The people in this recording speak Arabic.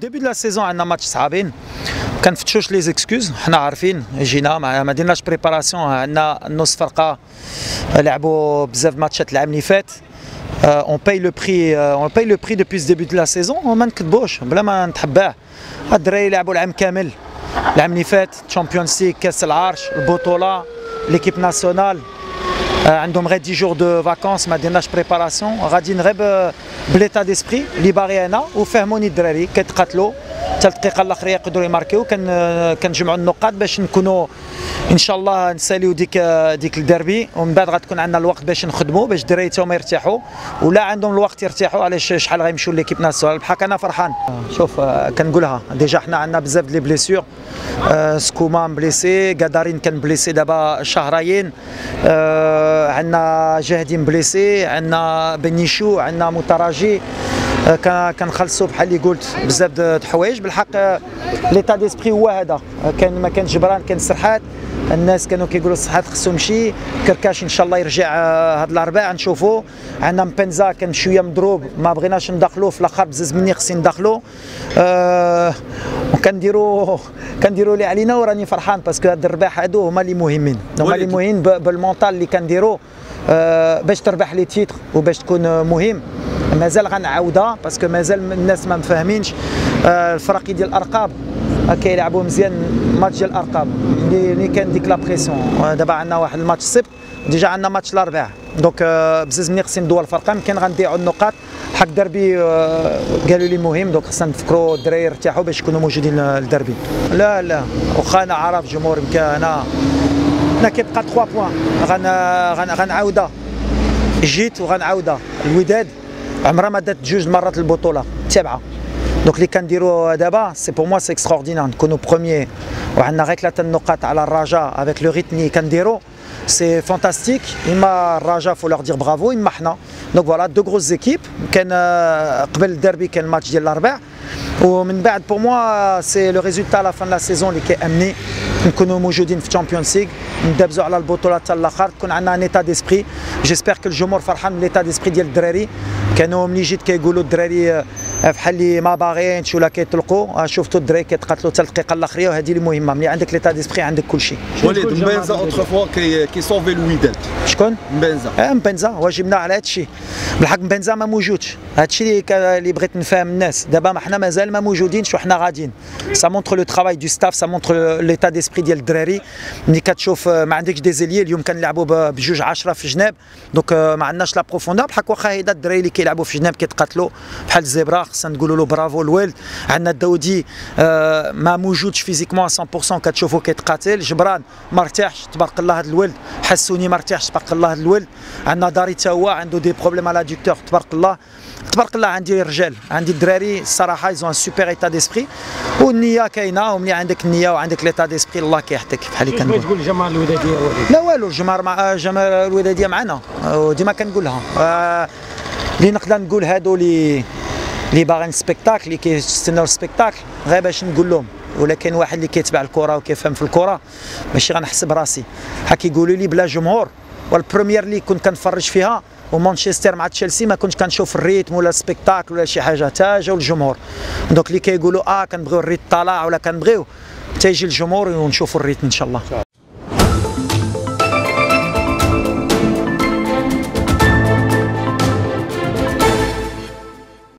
de la saison عندنا ماتش صعابين كنفتشوش les excuses حنا عارفين جينا ما, ما درناش préparation عندنا نص فرقه لعبوا بزاف ماتشات العام اللي فات on paye le prix on paye le prix depuis début de la saison وما نكذبوش بلا ما نتحباه الدراري لعبوا العام كامل العام اللي فات تشامبيونز ليغ كاس العرش البطوله l'équipe nationale عندهم غير 10 jours de vacances ما درناش préparation غاديين غير ب l'état d'esprit اللي باغي أنا وفهموني الدراري كيتقاتلوا حتى الدقيقه الاخريه يقدروا يماركيو كنجمعوا النقاط باش نكونوا ان شاء الله نساليو ديك ديك الدربي ومن بعد غتكون عندنا الوقت باش نخدموا باش الدراري تاهما يرتاحوا ولا عندهم الوقت يرتاحوا علاش شحال غيمشيو l'équipe nationale بحال أنا فرحان. شوف كنقولها déjà حنا عندنا بزاف ديال les blessures سكومان blessé قدارين كان blessé دابا شهرين عندنا جاهدين بليسي عندنا بنيشو عندنا متراجي كنخلصوا بحال اللي قلت بزاف د الحوايج. بالحق ليتا ديسبري هو هذا. كان ما كان جبران كان سرحات. الناس كانوا كيقولوا الصحات خصو يمشي كركاش إن شاء الله يرجع هذا الاربعاء نشوفوا عندنا مبنزا كان شوية مضروب. ما بغيناش ندخلوه في الأخر بزاف مني خصني ندخلو. أه وكنديروا كنديروا اللي علينا وراني فرحان باسكو هاد الرباح هادو هما اللي مهمين. هما اللي مهمين بالمونطال اللي كنديروا أه باش تربح les titres وباش تكون مهم. مازال غنعاودها parce que مازال الناس ما مفاهمينش أه الفرق ديال الأرقام. كيلعبوا مزيان ماتش ديال الأرقام. اللي كان ديك la pression. دابا عندنا واحد الماتش السبت déjà عندنا ماتش الاربعاء donc بزاف مني خصني ندوى الفرقان يمكن غنضيعوا النقاط. حق دربي قالوا لي مهم. donc خصنا نفكروا الدراري يرتاحوا باش يكونوا موجودين للدربي. لا لا. واخا أنا عارف جمهور أنا أنا كيبقى 3 points غن غنعاودها. جيت وغنعاودها. الوداد عمرها ما دات جوج مرات البطولة تابعه donc اللي كنديروا دابا c'est pour moi c'est extraordinaire نكونوا premiers وعندنا غير ثلاثة النقاط على الرجاء avec le rythme اللي كنديروا c'est fantastique اما الرجاء faut leur dire bravo اما حنا donc voilà deux grosses équipes كان قبل الدربي كان الماتش ديال الاربع ومن بعد pour moi c'est le résultat la fin la saison اللي كيامني نكونوا موجودين في تشامبيونز ليغ ندابزوا على البطوله حتى الآخر تكون عندنا un état d'esprit j'espère que الجمهور فرحان من l'état d'esprit ديال الدراري كانوا ملي جيت كيقولوا الدراري بحال اللي ما باغيينش ولا كيطلقوا شفتوا الدراري كيتقاتلوا حتى الدقيقه الاخريه وهذه اللي مهمه ملي عندك l'état d'esprit عندك كل شيء وليد مبنزا autre fois qui sauve الوداد شكون؟ مبنزا آه مبنزا واجبنا على هذا الشيء بالحق مبنزا ما موجودش هذا الشيء اللي بغيت نفهم الناس دابا ما حنا مازال ما موجودينش وحنا غاديين ça montre le travail du staff ça montre l'état d'esprit ديال الدراري. ملي كتشوف ما عندكش des ailiers اليوم كنلعبوا بجوج 10 في جناب. donc ما عندناش la profondeur بحال واخا هيدا الدراري اللي كيلعبوا في جناب كيتقاتلوا بحال الزبرا خصنا نقولوا له برافو الوالد. عندنا الداودي آه ما موجودش physiquement 100% كتشوفوا كيتقاتل. جبران ما ارتاحش تبارك الله هذا الولد حسوني ما ارتاحش تبارك الله هذا الولد عندنا داري تا هو عنده des problèmes على adducteur تبارك الله. تبارك الله عندي رجال عندي الدراري. الصراحة ils ont un super état d'esprit والنية كاينة وملي عندك النية وعندك l'état d'esprit الله كيحتك بحال اللي كنقول. تقول الجماعة الودادية لا والو الجماهير مع الجماهير الودادية معنا. وديما كنقولها. آه اللي نقدر نقول هادو اللي اللي باغيين spectacle اللي كيستناو ال spectacle غير باش نقول لهم. ولكن واحد اللي كيتبع الكرة وكيفهم في الكرة ماشي غنحسب راسي. بحال كيقولوا لي بلا جمهور. وال Premier League كنت كنتفرج فيها ومانشستر مع تشيلسي ما كنتش كنشوف ال rythme ولا ال spectacle ولا شي حاجة تا جاو الجمهور donc اللي كيقولوا آه كنبغيو ال rythme طالع ولا كنبغيو تيجي الجمهور ونشوفوا ال rythme إن شاء الله.